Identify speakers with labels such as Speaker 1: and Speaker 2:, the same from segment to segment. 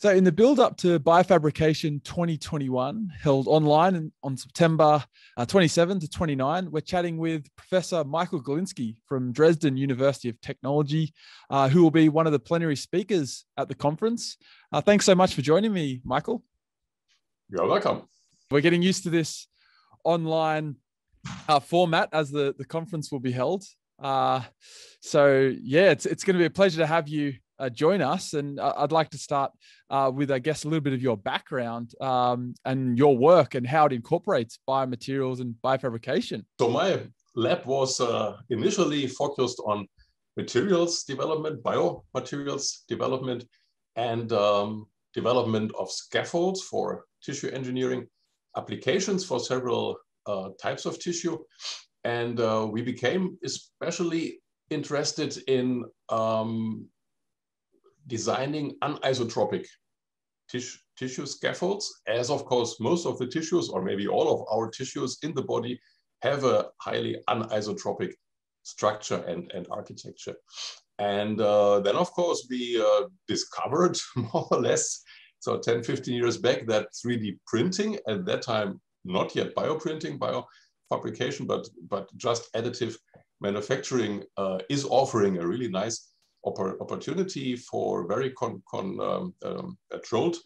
Speaker 1: So, in the build up to Biofabrication 2021, held online on September uh, 27 to 29, we're chatting with Professor Michael Gelinsky from Dresden University of Technology, uh, who will be one of the plenary speakers at the conference. Uh, thanks so much for joining me, Michael.
Speaker 2: You're welcome.
Speaker 1: We're getting used to this online uh, format as the, the conference will be held. Uh, so, yeah, it's, it's going to be a pleasure to have you uh, join us. And uh, I'd like to start uh, with, I guess, a little bit of your background um, and your work and how it incorporates biomaterials and biofabrication.
Speaker 2: So my lab was uh, initially focused on materials development, biomaterials development, and um, development of scaffolds for tissue engineering applications for several uh, types of tissue. And uh, we became especially interested in um, designing anisotropic tissue, scaffolds, as of course most of the tissues, or maybe all of our tissues in the body, have a highly anisotropic structure and, and architecture. And uh, then, of course, we uh, discovered more or less, so 10, 15 years back, that 3D printing, at that time, not yet bioprinting, biofabrication, but, but just additive manufacturing uh, is offering a really nice opportunity for very con con um, um, controlled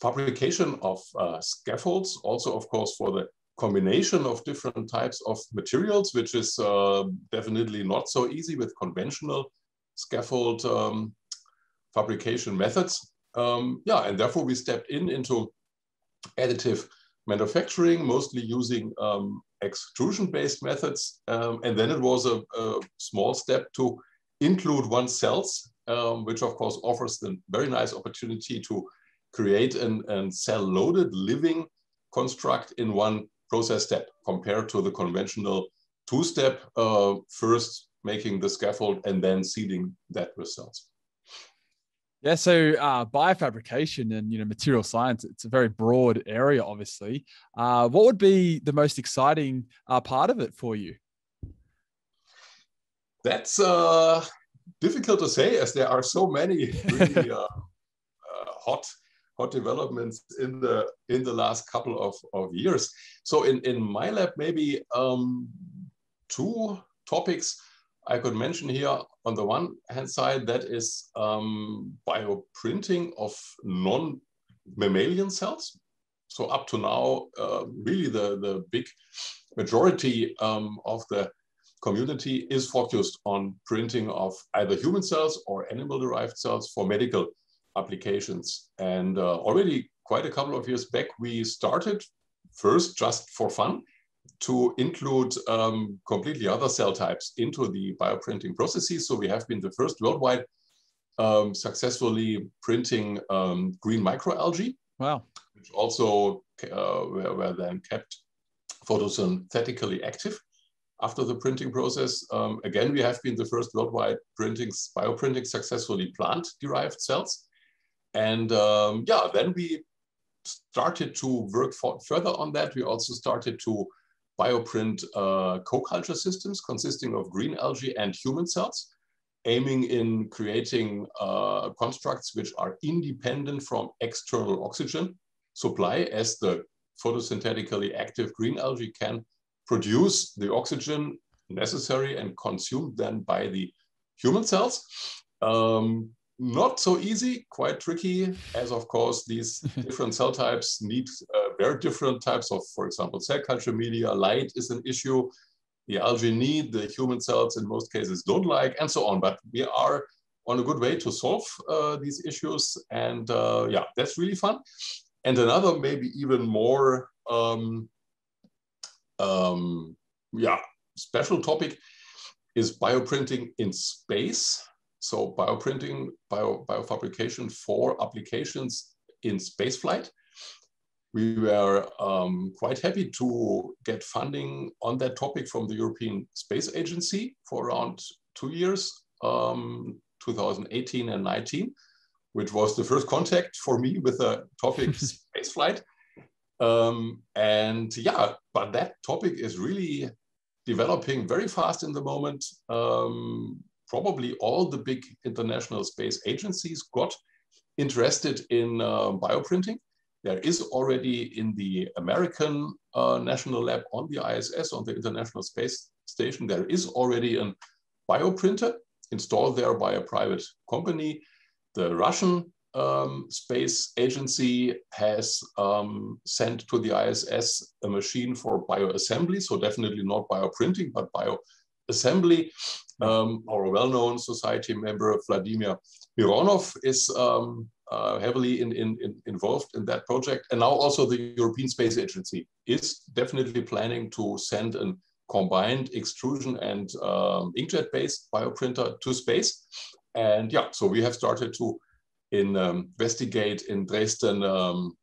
Speaker 2: fabrication of uh, scaffolds, also of course for the combination of different types of materials, which is uh, definitely not so easy with conventional scaffold um, fabrication methods. Um, yeah, and therefore we stepped in into additive manufacturing, mostly using um, extrusion-based methods. Um, and then it was a, a, small step to include one's cells, um, which of course offers the very nice opportunity to create an, an cell-loaded living construct in one process step compared to the conventional two-step, uh, first making the scaffold and then sealing that with cells.
Speaker 1: Yeah, so uh, biofabrication and you know material science, it's a very broad area, obviously. Uh, what would be the most exciting uh, part of it for you?
Speaker 2: That's uh, difficult to say as there are so many really uh, uh, hot hot developments in the in the last couple of, of years. So in, in my lab, maybe um, two topics I could mention here. On the one hand side, that is um, bioprinting of non-mammalian cells. So up to now, uh, really the, the big majority um, of the community is focused on printing of either human cells or animal-derived cells for medical applications. And uh, already quite a couple of years back, we started first just for fun to include um, completely other cell types into the bioprinting processes. So we have been the first worldwide um, successfully printing um, green microalgae.
Speaker 1: Wow.
Speaker 2: Which also uh, were, were then kept photosynthetically active after the printing process. Um, again, we have been the first worldwide printing, bioprinting successfully plant-derived cells. And um, yeah, then we started to work for, further on that. We also started to bioprint uh, co-culture systems consisting of green algae and human cells, aiming in creating uh, constructs which are independent from external oxygen supply as the photosynthetically active green algae can produce the oxygen necessary and consumed then by the human cells. Um, not so easy, quite tricky, as of course these different cell types need uh, very different types of, for example, cell culture media. Light is an issue. The algae need, the human cells in most cases don't like, and so on. But we are on a good way to solve uh, these issues. And uh, yeah, that's really fun. And another maybe even more um, um, yeah, special topic is bioprinting in space. So bioprinting, bio, biofabrication for applications in spaceflight. We were um, quite happy to get funding on that topic from the European Space Agency for around two years, um, 2018 and 19, which was the first contact for me with the topic spaceflight. Um, and yeah, but that topic is really developing very fast in the moment. Um, probably all the big international space agencies got interested in uh, bioprinting. There is already in the American uh, National Lab on the ISS, on the International Space Station, there is already a bioprinter installed there by a private company. The Russian um, Space Agency has um, sent to the ISS a machine for bioassembly, so definitely not bioprinting, but bioassembly. Um, our well-known society member, Vladimir Mironov, is um, uh, heavily in, in, in involved in that project. And now also the European Space Agency is definitely planning to send a combined extrusion and um, inkjet-based bioprinter to space. And yeah, so we have started to in, um, investigate in Dresden um,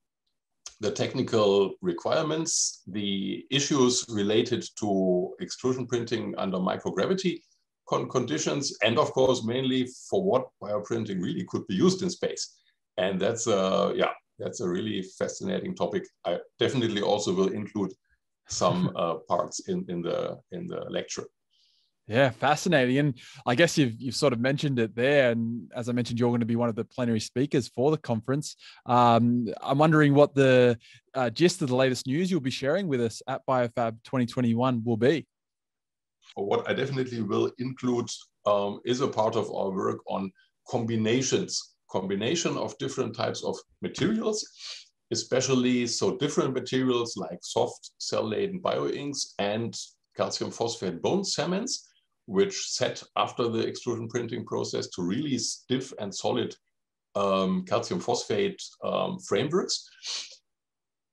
Speaker 2: the technical requirements, the issues related to extrusion printing under microgravity con conditions, and of course, mainly for what bioprinting really could be used in space. And that's, uh, yeah, that's a really fascinating topic. I definitely also will include some uh, parts in, in, the, in the lecture.
Speaker 1: Yeah, fascinating. And I guess you've you've sort of mentioned it there. And as I mentioned, you're going to be one of the plenary speakers for the conference. Um, I'm wondering what the uh, gist of the latest news you'll be sharing with us at BioFab 2021 will be.
Speaker 2: What I definitely will include um, is a part of our work on combinations, combination of different types of materials, especially so different materials like soft cell-laden bioinks and calcium phosphate bone cements which set after the extrusion printing process to really stiff and solid um, calcium phosphate um, frameworks.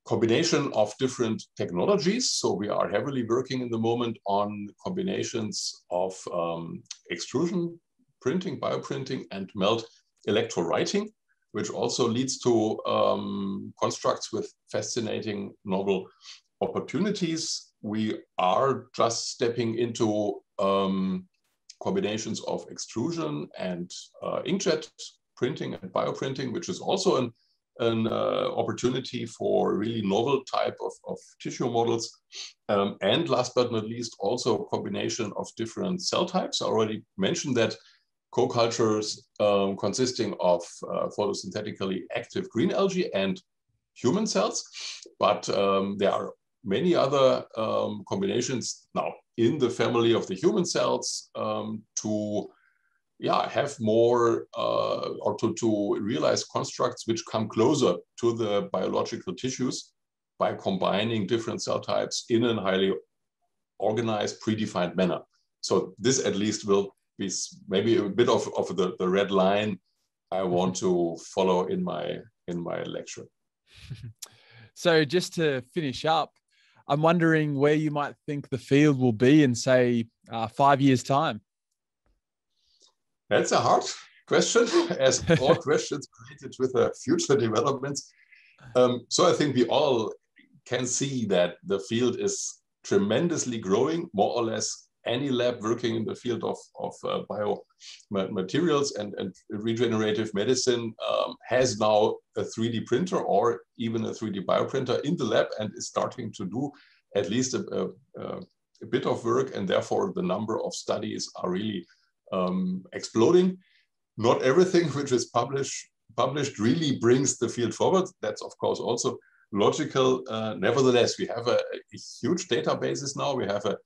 Speaker 2: Combination of different technologies. So we are heavily working in the moment on combinations of um, extrusion printing, bioprinting, and melt electrowriting, which also leads to um, constructs with fascinating novel opportunities. We are just stepping into um, combinations of extrusion and uh, inkjet printing and bioprinting, which is also an, an uh, opportunity for really novel type of, of tissue models. Um, and last but not least, also a combination of different cell types. I already mentioned that co-cultures um, consisting of uh, photosynthetically active green algae and human cells, but um, there are many other um, combinations now in the family of the human cells um, to yeah, have more uh, or to, to realize constructs which come closer to the biological tissues by combining different cell types in a highly organized, predefined manner. So this at least will be maybe a bit of, of the, the red line I want to follow in my in my lecture.
Speaker 1: so just to finish up, I'm wondering where you might think the field will be in, say, uh, five years' time.
Speaker 2: That's a hard question, as all questions related with the future developments. Um, so I think we all can see that the field is tremendously growing, more or less any lab working in the field of, of uh, biomaterials and, and regenerative medicine um, has now a 3D printer or even a 3D bioprinter in the lab and is starting to do at least a, a, a bit of work and therefore the number of studies are really um, exploding. Not everything which is published published really brings the field forward. That's of course also logical. Uh, nevertheless, we have a, a, huge databases now. We have a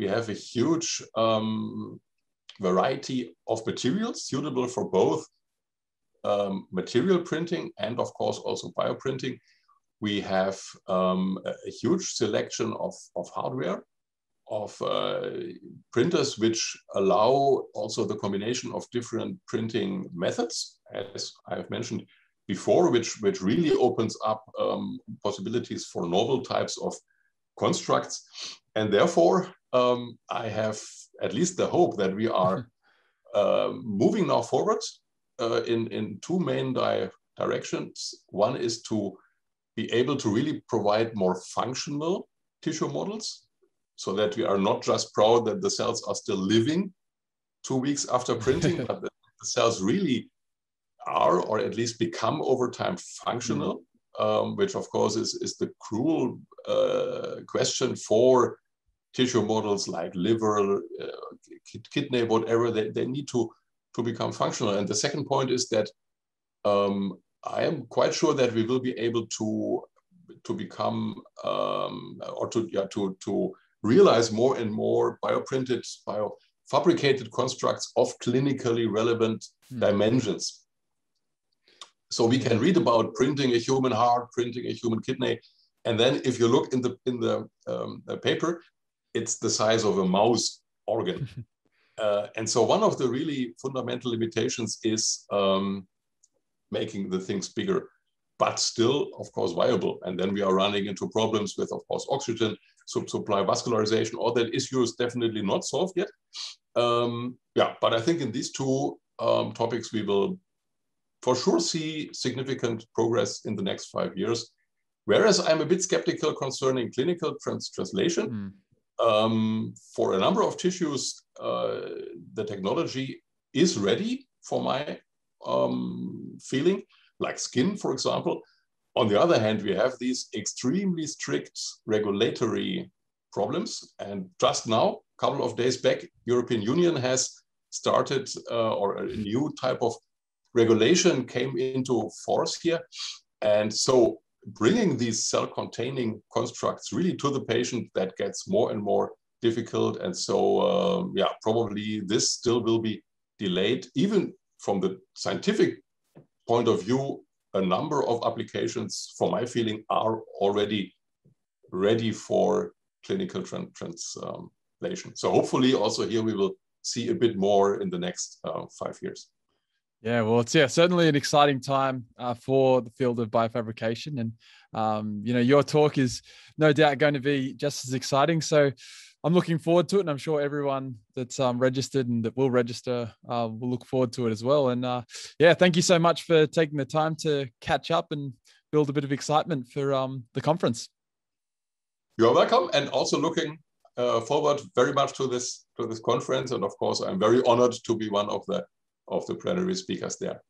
Speaker 2: we have a huge um, variety of materials suitable for both um, material printing and of course also bioprinting. We have um, a huge selection of, of hardware, of uh, printers which allow also the combination of different printing methods, as I've mentioned before, which, which really opens up um, possibilities for novel types of constructs. And therefore, um, I have at least the hope that we are uh, moving now forward uh, in, in two main di directions. One is to be able to really provide more functional tissue models so that we are not just proud that the cells are still living two weeks after printing, but the, the cells really are or at least become over time functional, mm -hmm. um, which of course is, is the cruel uh, question for tissue models like liver, uh, kidney, whatever, they, they need to, to become functional. And the second point is that um, I am quite sure that we will be able to to become um, or to yeah to to realize more and more bioprinted bio fabricated constructs of clinically relevant mm. dimensions. So we can read about printing a human heart, printing a human kidney, and then if you look in the in the, um, the paper, it's the size of a mouse organ. uh, and so one of the really fundamental limitations is um, making the things bigger, but still, of course, viable. And then we are running into problems with, of course, oxygen supply vascularization. All that issue is definitely not solved yet. Um, yeah, but I think in these two um, topics, we will for sure see significant progress in the next five years. Whereas I'm a bit skeptical concerning clinical trans translation. Mm. Um, for a number of tissues, uh, the technology is ready for my um, feeling, like skin, for example. On the other hand, we have these extremely strict regulatory problems. And just now, a couple of days back, European Union has started, uh, or a new type of regulation came into force here. And so bringing these cell-containing constructs really to the patient, that gets more and more difficult. And so, um, yeah, probably this still will be delayed, even from the scientific point of view, a number of applications, for my feeling, are already ready for clinical translation. So hopefully also here we will see a bit more in the next uh, five years.
Speaker 1: Yeah, well, it's yeah certainly an exciting time uh, for the field of biofabrication, and um, you know your talk is no doubt going to be just as exciting. So I'm looking forward to it, and I'm sure everyone that's um, registered and that will register uh, will look forward to it as well. And uh, yeah, thank you so much for taking the time to catch up and build a bit of excitement for um, the conference.
Speaker 2: You're welcome, and also looking uh, forward very much to this to this conference. And of course, I'm very honored to be one of the of the plenary speakers there.